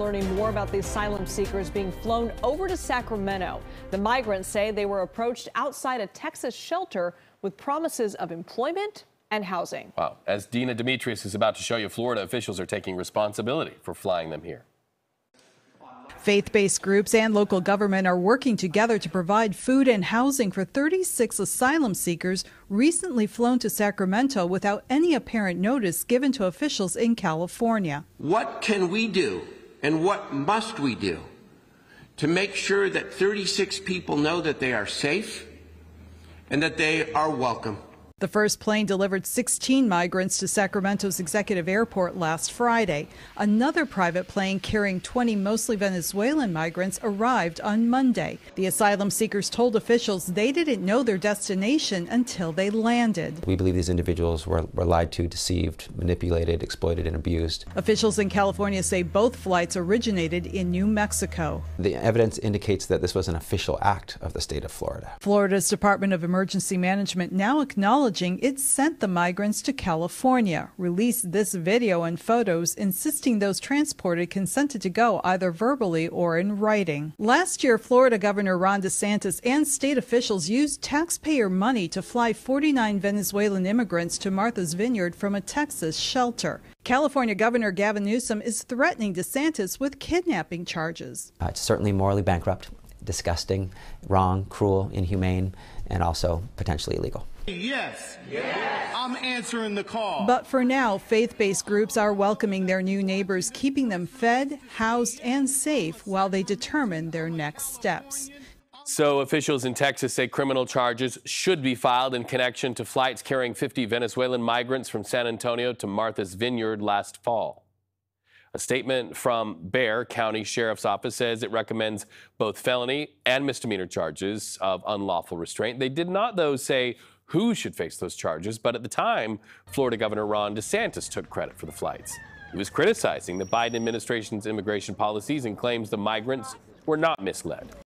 Learning more about the asylum seekers being flown over to Sacramento. The migrants say they were approached outside a Texas shelter with promises of employment and housing. Wow. As Dina Demetrius is about to show you, Florida officials are taking responsibility for flying them here. Faith based groups and local government are working together to provide food and housing for 36 asylum seekers recently flown to Sacramento without any apparent notice given to officials in California. What can we do and what must we do to make sure that 36 people know that they are safe and that they are welcome? The first plane delivered 16 migrants to Sacramento's executive airport last Friday. Another private plane carrying 20 mostly Venezuelan migrants arrived on Monday. The asylum seekers told officials they didn't know their destination until they landed. We believe these individuals were, were lied to, deceived, manipulated, exploited, and abused. Officials in California say both flights originated in New Mexico. The evidence indicates that this was an official act of the state of Florida. Florida's Department of Emergency Management now acknowledges acknowledging it sent the migrants to California, released this video and photos insisting those transported consented to go either verbally or in writing. Last year, Florida Governor Ron DeSantis and state officials used taxpayer money to fly 49 Venezuelan immigrants to Martha's Vineyard from a Texas shelter. California Governor Gavin Newsom is threatening DeSantis with kidnapping charges. Uh, it's certainly morally bankrupt, disgusting, wrong, cruel, inhumane, and also potentially illegal. Yes. yes. I'm answering the call. But for now, faith based groups are welcoming their new neighbors, keeping them fed, housed, and safe while they determine their next steps. So, officials in Texas say criminal charges should be filed in connection to flights carrying 50 Venezuelan migrants from San Antonio to Martha's Vineyard last fall. A statement from Bexar County Sheriff's Office says it recommends both felony and misdemeanor charges of unlawful restraint. They did not, though, say who should face those charges, but at the time, Florida Governor Ron DeSantis took credit for the flights. He was criticizing the Biden administration's immigration policies and claims the migrants were not misled.